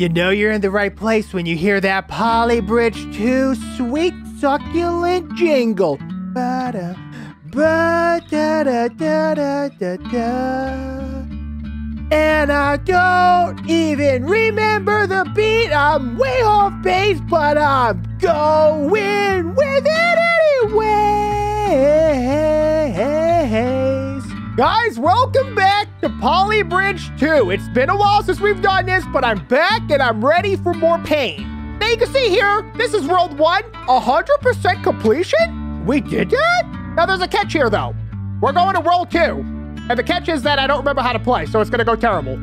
You know you're in the right place when you hear that Poly Bridge 2 sweet succulent jingle. Ba-da, ba-da-da-da-da-da-da. And I don't even remember the beat. I'm way off base, but I'm going with it anyways. Guys, welcome back to Poly Bridge 2. It's been a while since we've done this, but I'm back and I'm ready for more pain. Now you can see here, this is World 1, 100% completion? We did that? Now there's a catch here though. We're going to World 2. And the catch is that I don't remember how to play, so it's gonna go terrible.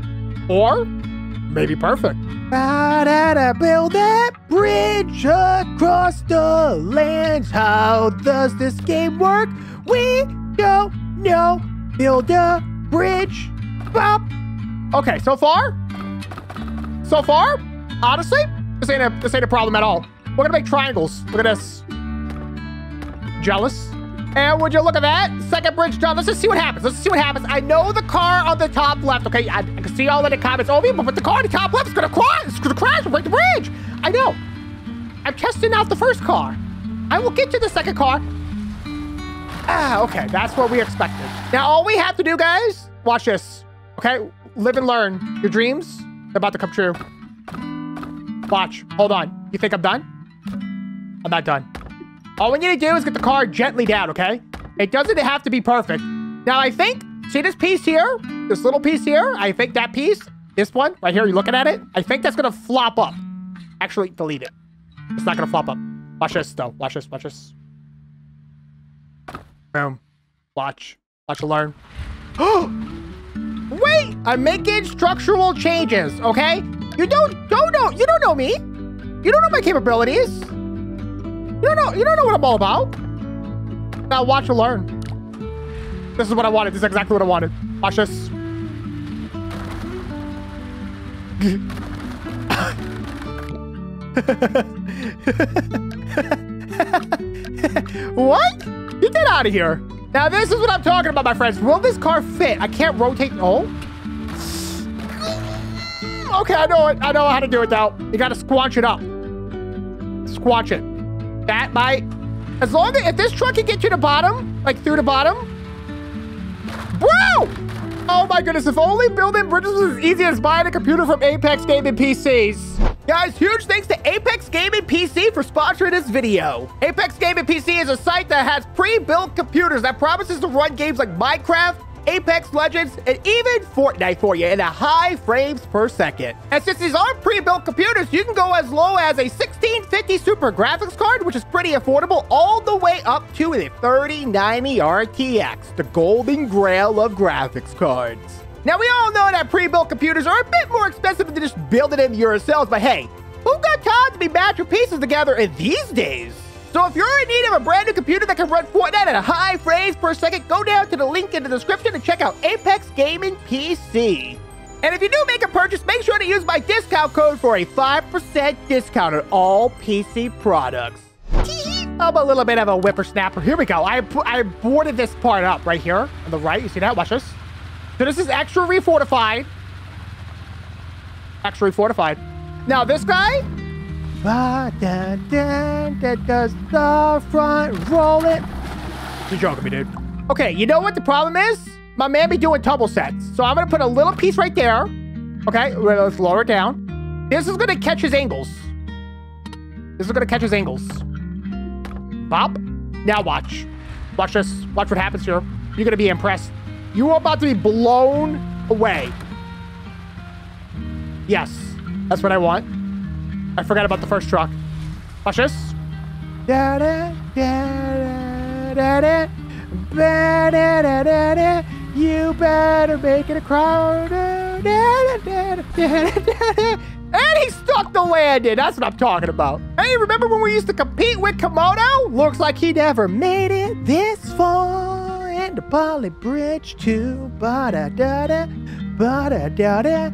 Or maybe perfect. How build that bridge across the lands? How does this game work? We don't know. Build a bridge. Bop. Okay, so far, so far, honestly, this ain't a this ain't a problem at all. We're gonna make triangles. Look at this. Jealous? And would you look at that? Second bridge done. Let's just see what happens. Let's see what happens. I know the car on the top left. Okay, I, I can see all of the comments over but the car on the top left is gonna crash. It's gonna crash and break the bridge. I know. I'm testing out the first car. I will get to the second car. Ah, okay. That's what we expected. Now, all we have to do, guys, watch this. Okay? Live and learn. Your dreams are about to come true. Watch. Hold on. You think I'm done? I'm not done. All we need to do is get the car gently down, okay? It doesn't have to be perfect. Now, I think, see this piece here? This little piece here? I think that piece, this one, right here, you're looking at it? I think that's gonna flop up. Actually, delete it. It's not gonna flop up. Watch this, though. Watch this, watch this. Boom. Watch. Watch and learn. Wait! I'm making structural changes, okay? You don't, don't know, you don't know me. You don't know my capabilities. You don't know. You don't know what I'm all about. Now watch and learn. This is what I wanted. This is exactly what I wanted. Watch this. what? Get that out of here. Now this is what I'm talking about, my friends. Will this car fit? I can't rotate. Oh. Okay, I know it. I know how to do it now. You gotta squanch it up. Squanch it. That might... As long as... If this truck can get to the bottom, like through the bottom... Bro! Oh my goodness, if only building bridges was as easy as buying a computer from Apex Gaming PCs. Guys, huge thanks to Apex Gaming PC for sponsoring this video. Apex Gaming PC is a site that has pre-built computers that promises to run games like Minecraft, Apex Legends, and even Fortnite for you in a high frames per second. And since these are pre-built computers, you can go as low as a 1650 Super graphics card, which is pretty affordable, all the way up to a 3090 RTX, the golden grail of graphics cards. Now, we all know that pre-built computers are a bit more expensive than just building them yourselves, but hey, who got time to be matching pieces together in these days? So if you're in need of a brand new computer that can run Fortnite at a high frames per second, go down to the link in the description and check out Apex Gaming PC. And if you do make a purchase, make sure to use my discount code for a 5% discount on all PC products. I'm a little bit of a whippersnapper. Here we go. I, I boarded this part up right here on the right. You see that? Watch this. So this is extra refortified. Extra refortified. Now this guy, Ba does the front roll it. You're joking me, dude. Okay, you know what the problem is? My man be doing tumble sets. So I'm gonna put a little piece right there. Okay, let's lower it down. This is gonna catch his angles. This is gonna catch his angles. Bop. Now watch. Watch this. Watch what happens here. You're gonna be impressed. You are about to be blown away. Yes, that's what I want. I forgot about the first truck. Watch this. You better make it a crowd. And he stuck the landing. That's what I'm talking about. Hey, remember when we used to compete with Komodo? Looks like he never made it this far. The Poly Bridge too. Ba da da da. Ba da da da.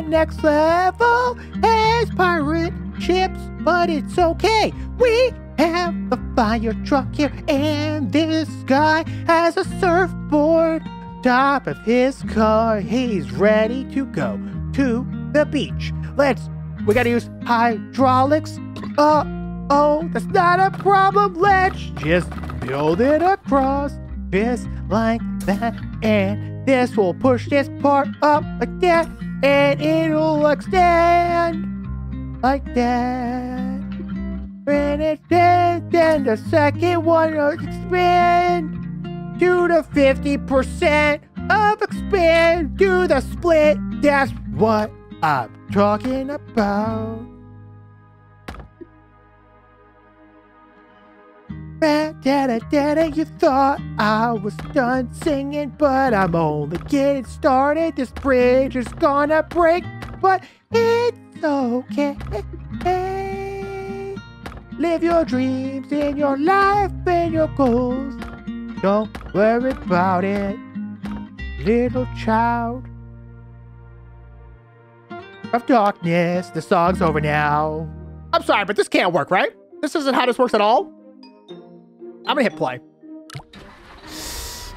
Next level has pirate ships, but it's okay. We have a fire truck here, and this guy has a surfboard. top of his car. He's ready to go to the beach. Let's, we gotta use hydraulics. Uh oh, that's not a problem. Let's just build it across this like that. And this will push this part up like that. And it'll extend like that. When it's dead, then the second one will expand to the 50% of expand to the split. That's what I'm talking about. Da da da da, you thought I was done singing, but I'm only getting started. This bridge is gonna break, but it's okay. Live your dreams in your life and your goals. Don't worry about it, little child of darkness. The song's over now. I'm sorry, but this can't work, right? This isn't how this works at all. I'm gonna hit play.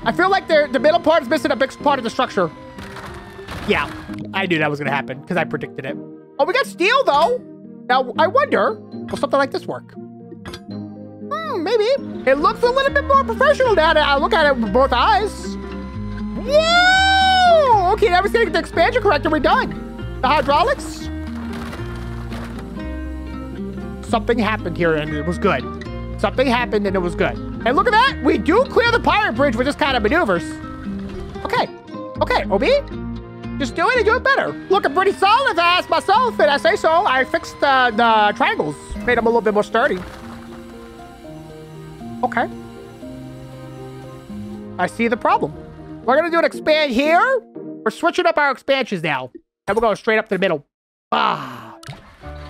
I feel like the middle part is missing a big part of the structure. Yeah, I knew that was gonna happen because I predicted it. Oh, we got steel though. Now, I wonder, will something like this work? Hmm, maybe. It looks a little bit more professional now that I look at it with both eyes. Whoa! Okay, now we're gonna get the expansion correct and we're done. The hydraulics? Something happened here and it was good. Something happened and it was good. And look at that! We do clear the pirate bridge with this kind of maneuvers. Okay. Okay, OB? Just do it and do it better. Looking pretty solid if I ask myself, and I say so. I fixed uh, the triangles. Made them a little bit more sturdy. Okay. I see the problem. We're gonna do an expand here. We're switching up our expansions now. And we're going straight up to the middle. Ah.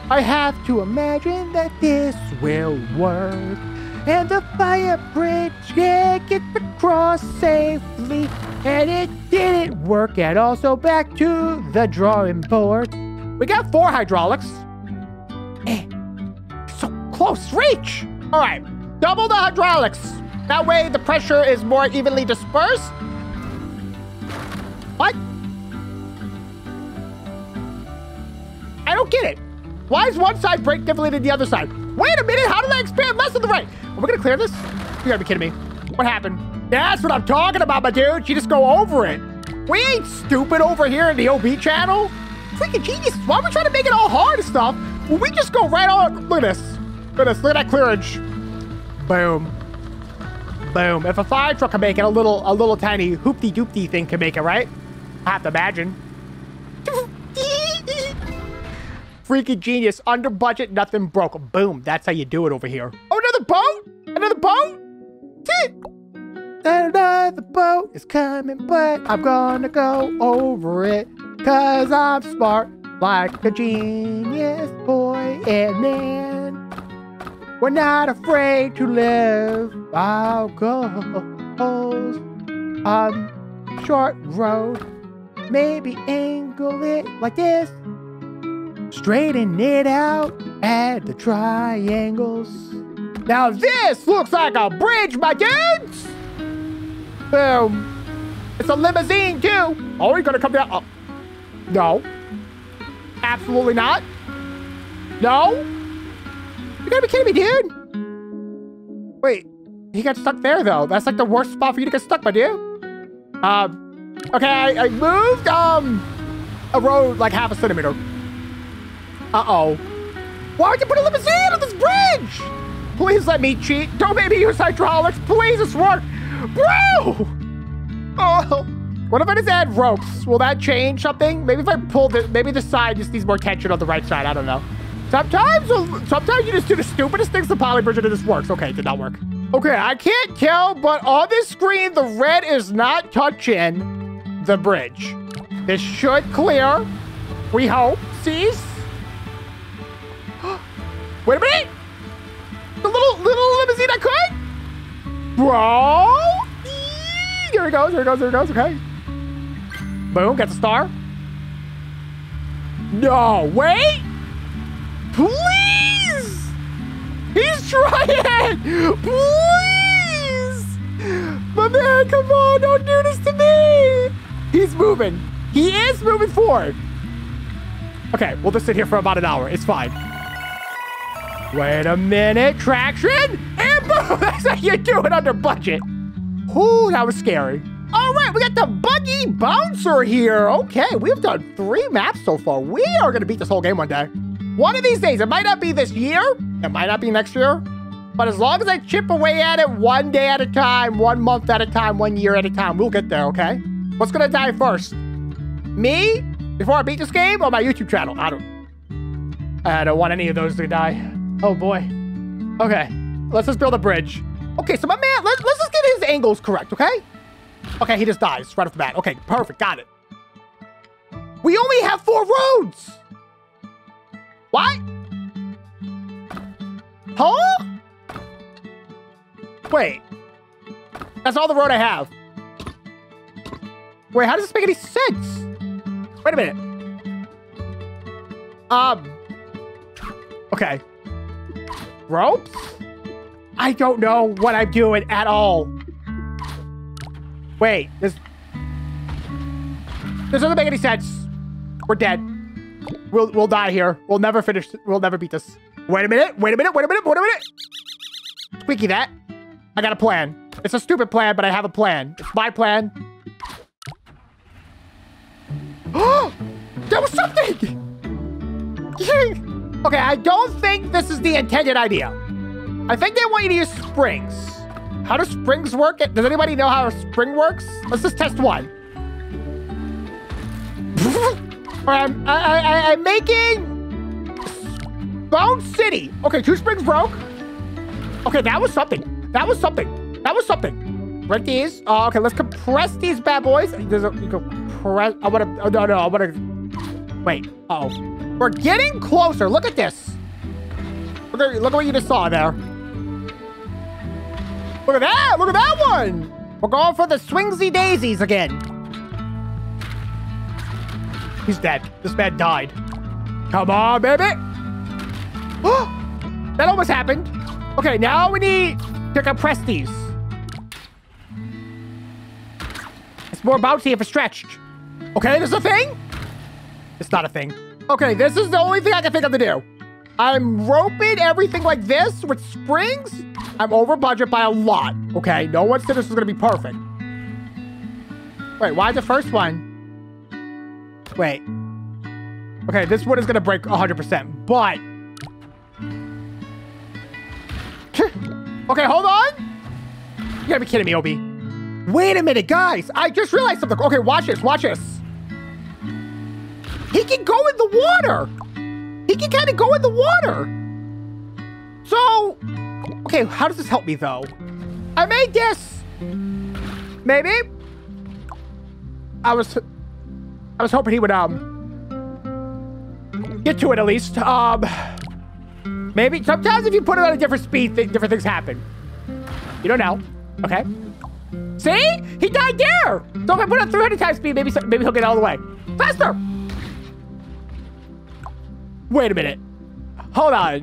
I have to imagine that this will work. And the fire bridge can get across safely. And it didn't work at all. So back to the drawing board. We got four hydraulics. Eh, so close reach. All right, double the hydraulics. That way the pressure is more evenly dispersed. What? I don't get it. Why is one side break differently than the other side? Wait a minute, how did I expand less than the right? Are we gonna clear this? You gotta be kidding me. What happened? That's what I'm talking about, my dude. You just go over it. We ain't stupid over here in the OB channel. Freaking genius. Why are we trying to make it all hard and stuff? Well, we just go right on. Look at this. Look at this. Look at that clearage. Boom. Boom. If a fire truck can make it, a little, a little tiny hoopty doopty thing can make it, right? I have to imagine. Freaking genius. Under budget, nothing broke. Boom. That's how you do it over here. Oh, another boat? Another boat? Another boat is coming, but I'm gonna go over it. Cause I'm smart like a genius boy and man. We're not afraid to live our goals on short road. Maybe angle it like this. Straighten it out at the triangles. Now this looks like a bridge, my dudes! Boom. It's a limousine too. Oh, you gonna come down? Oh. No. Absolutely not. No. You gotta be kidding me, dude. Wait, he got stuck there though. That's like the worst spot for you to get stuck, my dude. Um, okay, I, I moved um a road like half a centimeter. Uh-oh. Why would you put a limousine on this bridge? Please let me cheat. Don't make me use hydraulics. Please, it's work. Bro! Oh. What if I just add ropes? Will that change something? Maybe if I pull the, maybe the side just needs more tension on the right side. I don't know. Sometimes, sometimes you just do the stupidest things to poly bridge and it just works. Okay, it did not work. Okay, I can't tell, but on this screen, the red is not touching the bridge. This should clear. We hope. Sees? Wait a minute! The little little limousine I could? Bro! There it goes, there it goes, there it goes, okay. Boom, got the star. No, wait! Please! He's trying! Please! My man come on, don't do this to me. He's moving. He is moving forward. Okay, we'll just sit here for about an hour. It's fine. Wait a minute. Traction. And boom. That's how you do it under budget. Ooh, that was scary. All right, we got the Buggy Bouncer here. Okay, we've done three maps so far. We are to beat this whole game one day. One of these days, it might not be this year. It might not be next year. But as long as I chip away at it one day at a time, one month at a time, one year at a time, we'll get there, okay? What's to die first? Me? Before I beat this game or my YouTube channel? I don't... I don't want any of those to die. Oh, boy. Okay. Let's just build a bridge. Okay, so my man, let's, let's just get his angles correct, okay? Okay, he just dies right off the bat. Okay, perfect. Got it. We only have four roads. What? Huh? Wait. That's all the road I have. Wait, how does this make any sense? Wait a minute. Um. Okay. Ropes? I don't know what I'm doing at all. Wait, this... This doesn't make any sense. We're dead. We'll, we'll die here. We'll never finish. We'll never beat this. Wait a minute. Wait a minute. Wait a minute. Wait a minute. Squeaky that. I got a plan. It's a stupid plan, but I have a plan. It's my plan. Oh, there was something! okay, I don't think this is the intended idea. I think they want you to use springs. How do springs work? Does anybody know how a spring works? Let's just test one. I'm, I, I, I'm making Bone City. Okay, two springs broke. Okay, that was something. That was something. That was something. Break these. Uh, okay, let's compress these bad boys. There's a, you. I want to. Oh, no, no. I want to. Wait. Uh oh. We're getting closer. Look at this. Look at, look at what you just saw there. Look at that. Look at that one. We're going for the swingsy daisies again. He's dead. This man died. Come on, baby. that almost happened. Okay, now we need to compress these. It's more bouncy if it's stretched. Okay, this is a thing? It's not a thing. Okay, this is the only thing I can think of to do. I'm roping everything like this with springs. I'm over budget by a lot. Okay, no one said this was gonna be perfect. Wait, why the first one? Wait. Okay, this one is gonna break 100%, but Okay, hold on. You gotta be kidding me, OB. Wait a minute, guys. I just realized something. Okay, watch this. Watch this. He can go in the water. He can kind of go in the water. So, okay, how does this help me, though? I made this. Maybe. I was, I was hoping he would, um, get to it at least. Um, Maybe sometimes if you put it at a different speed, th different things happen. You don't know. Okay. See? He died there. So if I put it at 300 times speed, maybe maybe he'll get all the way. Faster. Wait a minute. Hold on.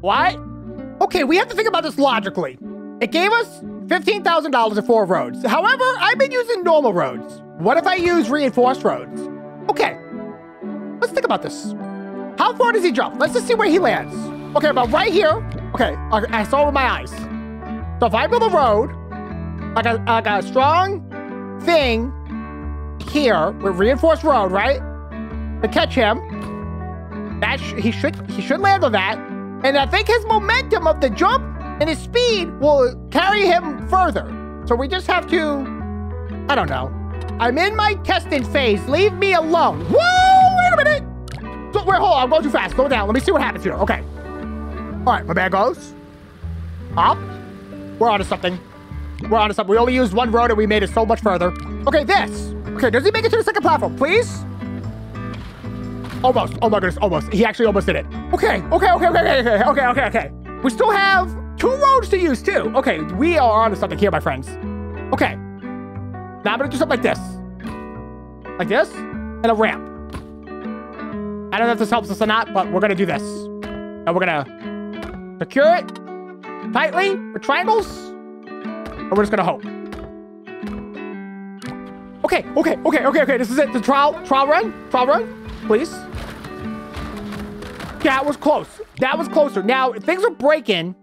What? Okay, we have to think about this logically. It gave us $15,000 for four roads. However, I've been using normal roads. What if I use reinforced roads? Okay, let's think about this. How far does he jump? Let's just see where he lands. Okay, about right here. Okay, I saw it with my eyes. So if I build a road, like a, like a strong thing here with reinforced road, right? To catch him, that sh he should he should land on that, and I think his momentum of the jump and his speed will carry him further. So we just have to, I don't know. I'm in my testing phase. Leave me alone. Whoa! Wait a minute. So, wait, hold on. I'm going too fast. Slow down. Let me see what happens here. Okay. All right, my bad goes. Up. We're onto something. We're onto something. We only used one road and we made it so much further. Okay, this. Okay, does he make it to the second platform, please? Almost. Oh my goodness, almost. He actually almost did it. Okay, okay, okay, okay, okay, okay, okay, okay. We still have two roads to use too. Okay, we are onto something here, my friends. Okay. Now I'm gonna do something like this. Like this, and a ramp. I don't know if this helps us or not, but we're gonna do this. And we're gonna Secure it tightly with triangles. And we're just gonna hope. Okay, okay, okay, okay, okay. This is it. The trial, trial run, trial run, please. That was close. That was closer. Now, things are breaking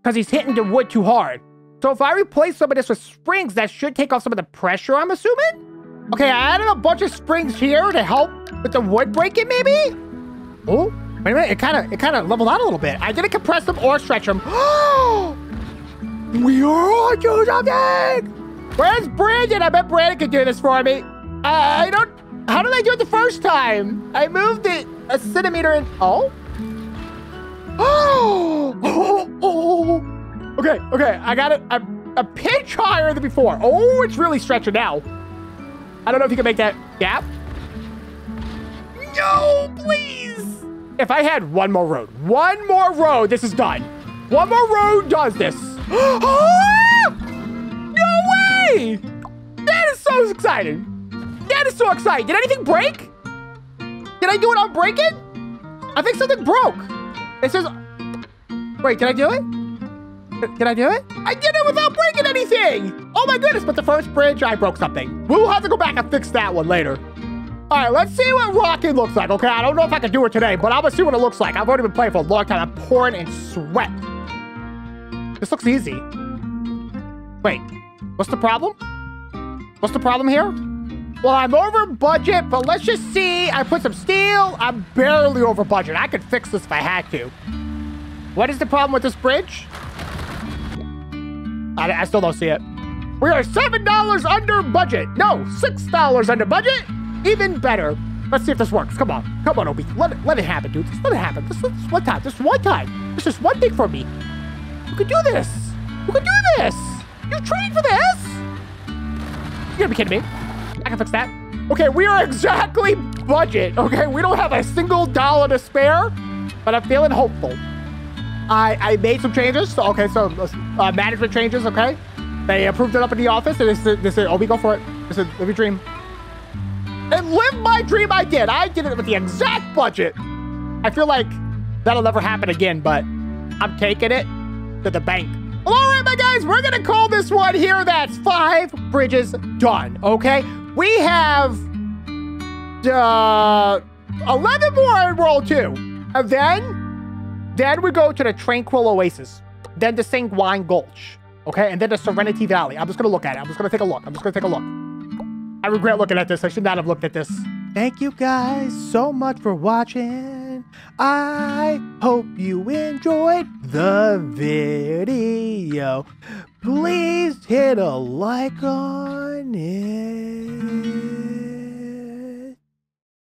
because he's hitting the wood too hard. So if I replace some of this with springs, that should take off some of the pressure, I'm assuming? Okay, I added a bunch of springs here to help with the wood breaking, maybe? Oh, wait a minute. It kind of it kind of leveled out a little bit. I didn't compress them or stretch them. we are on to something! Where's Brandon? I bet Brandon could do this for me. I don't... How did I do it the first time? I moved it a centimeter and... Oh? Oh! oh, oh. Okay, okay. I got it a, a pinch higher than before. Oh, it's really stretching now. I don't know if you can make that gap. No, please. If I had one more road, one more road, this is done. One more road does this. Oh! No way! That is so exciting. That is so exciting. Did anything break? Did I do it on breaking? I think something broke. It says, wait, did I do it? Did I do it? I did it without breaking anything. Oh my goodness, but the first bridge, I broke something. We'll have to go back and fix that one later. All right, let's see what rocking looks like, okay? I don't know if I can do it today, but I'm gonna see what it looks like. I've already been playing for a long time. I'm pouring in sweat. This looks easy. Wait, what's the problem? What's the problem here? Well, I'm over budget, but let's just see. I put some steel. I'm barely over budget. I could fix this if I had to. What is the problem with this bridge? I, I still don't see it. We are $7 under budget. No, $6 under budget. Even better. Let's see if this works. Come on. Come on, OB. Let it, let it happen, dude. Just let it happen. Just, just one time. Just one time. It's just one thing for me. You can do this. You can do this. You trained for this. You gotta be kidding me. Can fix that. Okay, we are exactly budget. Okay, we don't have a single dollar to spare, but I'm feeling hopeful. I, I made some changes. So, okay, so uh, management changes, okay? They approved it up in the office, and said, they said oh, we go for it. They said, live your dream. And live my dream I did. I did it with the exact budget. I feel like that'll never happen again, but I'm taking it to the bank. Well, all right, my guys, we're going to call this one here. That's five bridges done, okay? We have uh, 11 more in World 2. And then, then we go to the Tranquil Oasis. Then the Sanguine Gulch. Okay, and then the Serenity Valley. I'm just going to look at it. I'm just going to take a look. I'm just to take a look. I regret looking at this. I should not have looked at this. Thank you guys so much for watching. I hope you enjoyed the video. Please hit a like on it.